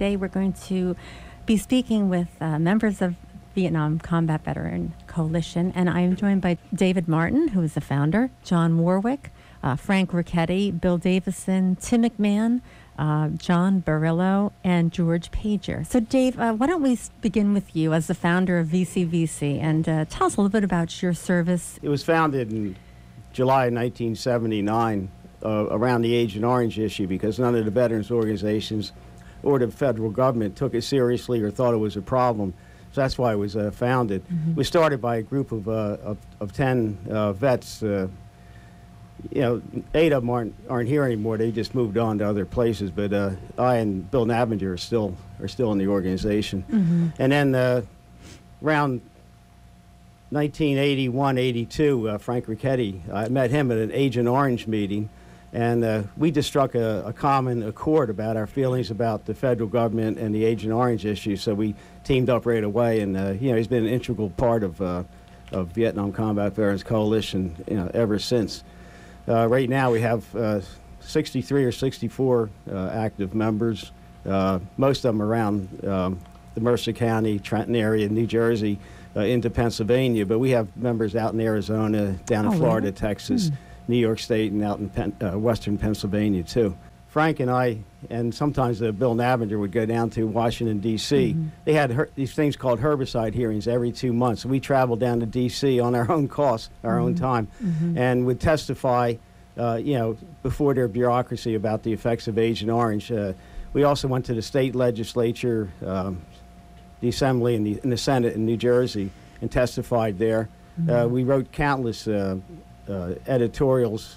Today we're going to be speaking with uh, members of Vietnam Combat Veteran Coalition, and I am joined by David Martin, who is the founder, John Warwick, uh, Frank Ricchetti, Bill Davison, Tim McMahon, uh, John Barillo, and George Pager. So, Dave, uh, why don't we begin with you as the founder of VCVC and uh, tell us a little bit about your service? It was founded in July 1979 uh, around the Agent Orange issue because none of the veterans organizations or the federal government took it seriously or thought it was a problem. So that's why it was uh, founded. Mm-hmm. It was started by a group of, uh, of, of, 10 uh, vets. Uh, you know, eight of them aren't, aren't here anymore. They just moved on to other places. But uh, I and Bill Navinger are still, are still in the organization. Mm-hmm. And then uh, around 1981, 82, Frank Ricchetti, I met him at an Agent Orange meeting and uh, we just struck a, a, common accord about our feelings about the federal government and the Agent Orange issue. So we teamed up right away, and uh, you know he's been an integral part of uh, of Vietnam Combat Veterans Coalition you know, ever since. Uh, right now we have uh, 63 or 64 uh, active members. most of them around um, the Mercer County, Trenton area, in New Jersey, into Pennsylvania. But we have members out in Arizona, down in oh, Florida, really? Texas. Hmm. New York State and out in Pen, uh, Western Pennsylvania too. Frank and I, and sometimes uh, Bill Navinger would go down to Washington D.C. Mm-hmm. They had her- these things called herbicide hearings every two months. We traveled down to D.C. on our own cost, our mm-hmm. own time, mm-hmm. and would testify, uh, you know, before their bureaucracy about the effects of Agent Orange. Uh, we also went to the state legislature, um, the Assembly, and the, and the, Senate in New Jersey, and testified there. Uh, mm-hmm. we wrote countless uh, uh, editorials,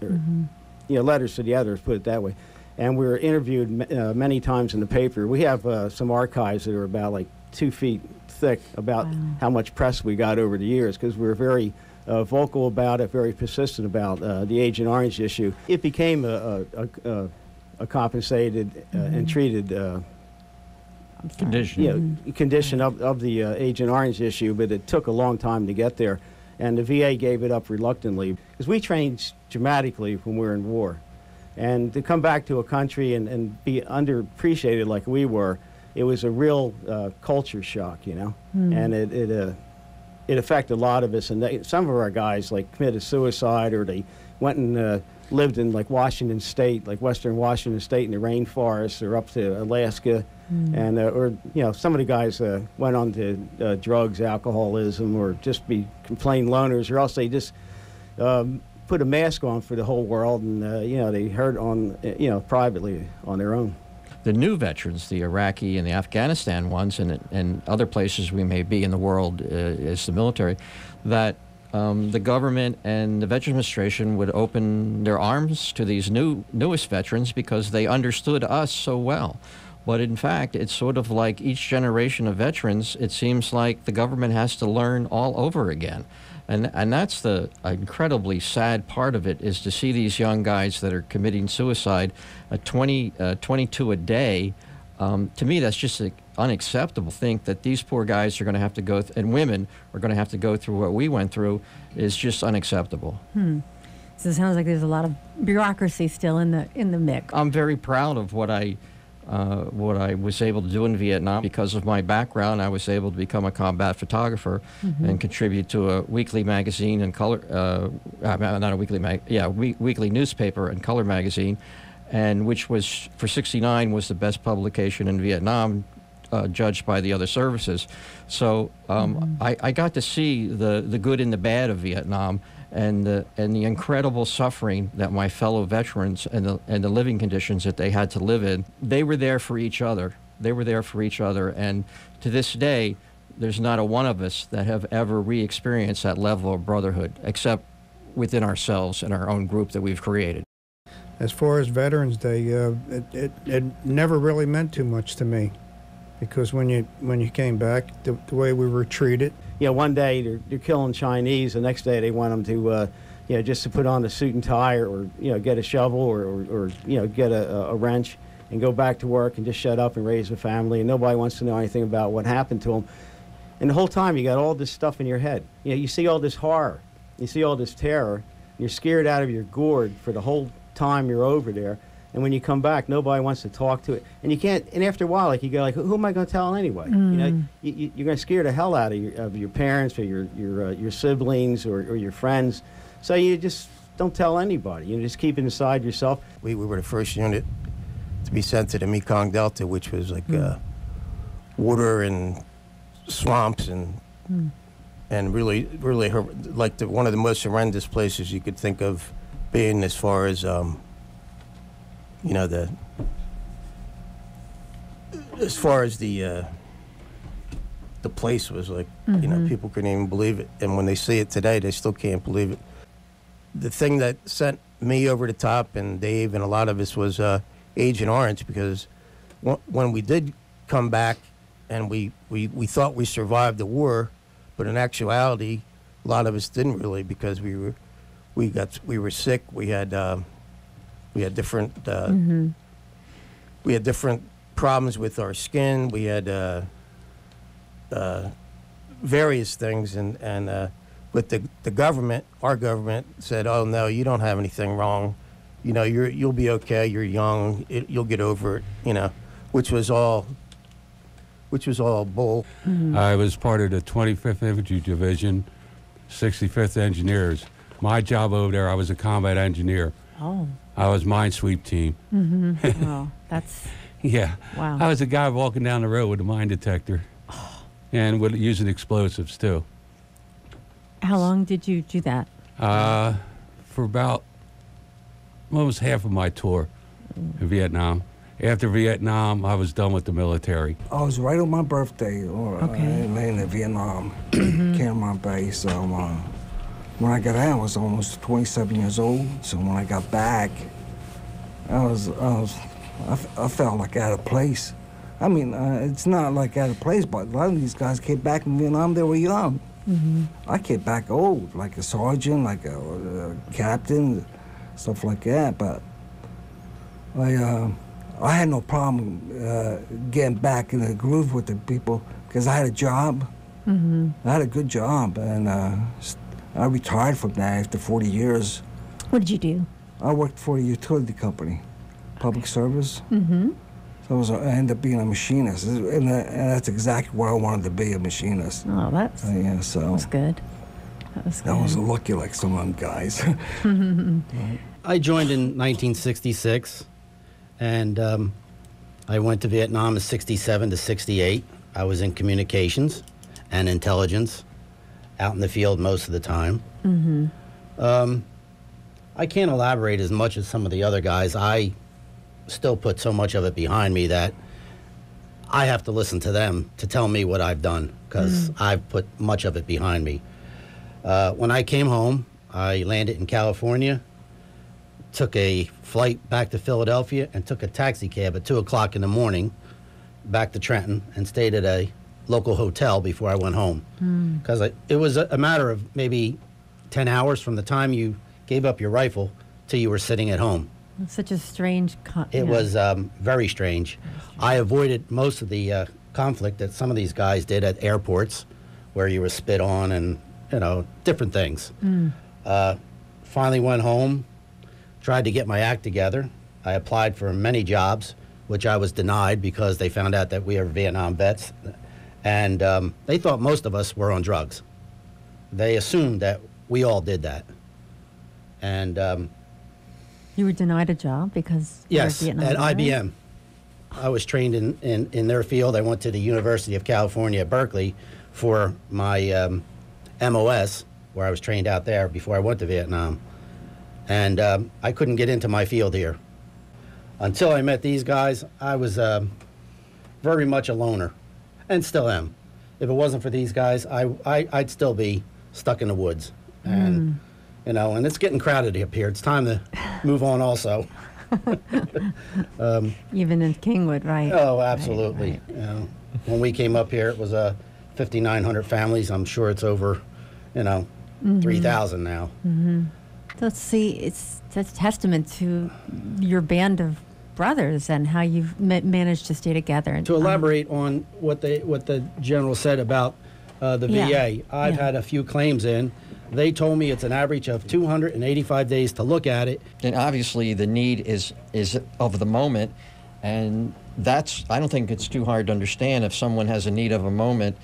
or, mm-hmm. you know, letters to the editors, put it that way. And we were interviewed uh, many times in the paper. We have uh, some archives that are about like two feet thick about wow. how much press we got over the years because we were very uh, vocal about it, very persistent about uh, the Agent Orange issue. It became a, a, a, a compensated uh, mm-hmm. and treated uh, condition, you know, mm-hmm. condition of, of the Agent Orange issue, but it took a long time to get there and the VA gave it up reluctantly because we changed dramatically when we were in war. And to come back to a country and, and be underappreciated like we were, it was a real uh, culture shock, you know, mm. and it it, uh, it affected a lot of us. And they, some of our guys like committed suicide or they went and uh, lived in like Washington State, like Western Washington State in the rainforest, or up to Alaska, mm. and uh, or you know some of the guys uh, went on to uh, drugs, alcoholism, or just be plain loners, or else they just um, put a mask on for the whole world, and uh, you know they hurt on uh, you know privately on their own. The new veterans, the Iraqi and the Afghanistan ones, and and other places we may be in the world uh, as the military, that um, the government and the Veterans Administration would open their arms to these new newest veterans because they understood us so well. But in fact, it's sort of like each generation of veterans, it seems like the government has to learn all over again. And, and that's the incredibly sad part of it is to see these young guys that are committing suicide, at 20, uh, 22 a day. Um, to me, that's just a, unacceptable. Think that these poor guys are going to have to go, th- and women are going to have to go through what we went through, is just unacceptable. Hmm. So it sounds like there's a lot of bureaucracy still in the in the mix. I'm very proud of what I. Uh, what I was able to do in Vietnam because of my background, I was able to become a combat photographer mm-hmm. and contribute to a weekly magazine and color, uh, uh not a weekly mag, yeah, we- weekly newspaper and color magazine, and which was for '69 was the best publication in Vietnam, uh, judged by the other services. So um, mm-hmm. I, I, got to see the, the good and the bad of Vietnam and the, and the incredible suffering that my fellow veterans and the, and the living conditions that they had to live in. They were there for each other. They were there for each other. And to this day, there's not a one of us that have ever re experienced that level of brotherhood, except within ourselves and our own group that we've created. As far as Veterans Day, uh, it, it, it never really meant too much to me because when you when you came back, the, the way we were treated. Know, one day they're, they're killing Chinese, the next day they want them to, uh, you know, just to put on a suit and tie, or, or you know, get a shovel, or, or, or you know, get a, a, wrench, and go back to work and just shut up and raise a family, and nobody wants to know anything about what happened to them. And the whole time you got all this stuff in your head. You know, you see all this horror, you see all this terror, you're scared out of your gourd for the whole time you're over there And when you come back, nobody wants to talk to it, and you can't. And after a while, like you go, like, who am I going to tell anyway? You know, you, you, you're going to scare the hell out of your, of your parents or your your uh, your siblings or, or your friends. So you just don't tell anybody. You just keep it inside yourself. We, we were the first unit to be sent to the Mekong Delta, which was like uh, water and swamps and and really, really hor- like the, one of the most horrendous places you could think of being as far as um, you know the as far as the uh, the place was like you know people couldn't even believe it. And when they see it today they still can't believe it. The thing that sent me over the top and Dave and a lot of us was uh, Agent Orange because wh- when we did come back and we, we, we thought we survived the war, but in actuality, a lot of us didn't really because we were we got we were sick. We had um, we had different uh, we had different problems with our skin. We had uh, uh, various things, and and uh, but the the government, our government, said, "Oh no, you don't have anything wrong. You know, you're you'll be okay. You're young. It, you'll get over it. You know," which was all, which was all bull. I was part of the 25th Infantry Division, 65th Engineers. My job over there, I was a combat engineer. Oh, I was mine sweep team. well, that's Yeah. Wow. I was a guy walking down the road with a mine detector and with using explosives too. how long did you do that? Uh, for about almost half of my tour in Vietnam. After Vietnam, I was done with the military. I was right on my birthday, or Okay. Mm-hmm. uh, in the Vietnam, Cam Ranh Base. So uh, when I got out, I was almost 27 years old. So when I got back, I was, I was, I, f- I felt like out of place. I mean, uh, it's not like out of place, but a lot of these guys came back in Vietnam. They were young. I came back old, like a sergeant, like a, a captain, stuff like that. But I, uh, I had no problem uh, getting back in the groove with the people because I had a job. Mm-hmm. I had a good job, and uh, I retired from that after 40 years. What did you do? I worked for a utility company, public service. Mm-hmm. So I, was, I ended up being a machinist, and, that, and that's exactly what I wanted to be—a machinist. Oh, that's Uh, yeah, that so was good. That was good. I was lucky, like some of them guys. I joined in 1966, and um, I went to Vietnam in 67 to 68. I was in communications and intelligence, out in the field most of the time. Um, I can't elaborate as much as some of the other guys. I still put so much of it behind me that I have to listen to them to tell me what I've done because I've put much of it behind me. Uh, when I came home, I landed in California, took a flight back to Philadelphia, and took a taxi cab at 2 o'clock in the morning back to Trenton and stayed at a local hotel before I went home. Because it was a, a matter of maybe 10 hours from the time you gave up your rifle till you were sitting at home. Such a strange. Con- It yeah. was um, very strange. I avoided most of the uh, conflict that some of these guys did at airports, where you were spit on and you know different things. Uh, finally went home, tried to get my act together. I applied for many jobs, which I was denied because they found out that we are Vietnam vets, and um, they thought most of us were on drugs. They assumed that we all did that, and. Um, You were denied a job because you were Yes, at? IBM. I was trained in, in, in their field. I went to the University of California at Berkeley for my um, MOS, where I was trained out there before I went to Vietnam. And um, I couldn't get into my field here. Until I met these guys, I was um, very much a loner, and still am. If it wasn't for these guys, I, I, I'd still be stuck in the woods. And, you know, and it's getting crowded up here. It's time to move on also. Even in Kingwood, right? Oh, absolutely. right. You know, when we came up here, it was uh, 5,900 families. I'm sure it's over, you know, Mm-hmm. 3,000 now. So see, it's a testament to your band of brothers and how you've ma- managed to stay together. And, To um, elaborate on what the what the general said about uh, the Yeah, VA, I've yeah. had a few claims in. They told me it's an average of 285 days to look at it. And obviously, the need is is of the moment, and that's I don't think it's too hard to understand if someone has a need of a moment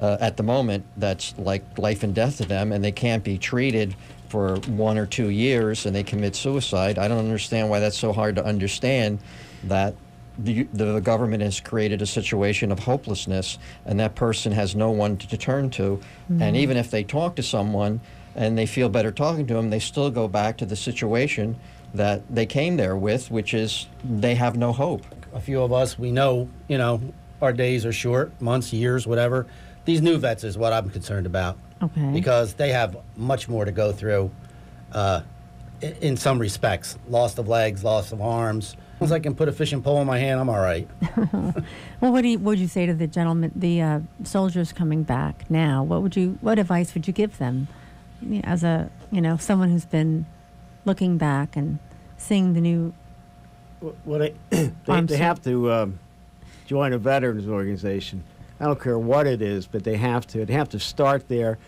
uh, at the moment that's like life and death to them, and they can't be treated for one or two years, and they commit suicide. I don't understand why that's so hard to understand that. The, the government has created a situation of hopelessness, and that person has no one to turn to. And mm-hmm. even if they talk to someone and they feel better talking to them, they still go back to the situation that they came there with, which is they have no hope. A few of us, we know, you know, our days are short, months, years, whatever. These new vets is what I'm concerned about. Okay. Because they have much more to go through uh, i- in some respects. Loss of legs, loss of arms. As long as I can put a fishing pole in my hand, I'm all right. Well, what do you, what would you say to the gentleman, the uh, soldiers coming back now? What would you, what advice would you give them as a, you know, someone who's been looking back and seeing the new, Well, they, they, I'm they have to um, join a veterans organization. I don't care what it is, but they have to. They have to start there,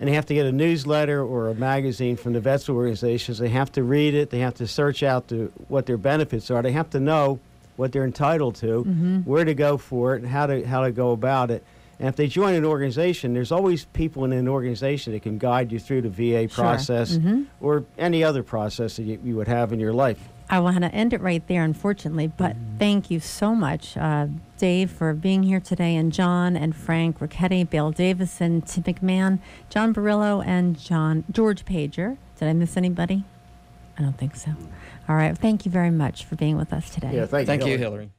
and they have to get a newsletter or a magazine from the vets organizations. They have to read it. They have to search out the, what their benefits are. They have to know what they're entitled to, mm-hmm. where to go for it, and how to how to go about it. And if they join an organization, there's always people in an organization that can guide you through the VA Sure. process mm-hmm. or any other process that you, you would have in your life. I want to end it right there, unfortunately, but thank you so much, uh, Dave, for being here today, and John and Frank Ricchetti, Bill Davison, Tim McMahon, John Barillo, and John George Pager. Did I miss anybody? I don't think so. All right. Thank you very much for being with us today. Yeah, thank, Thank you, Hilary. Hilary.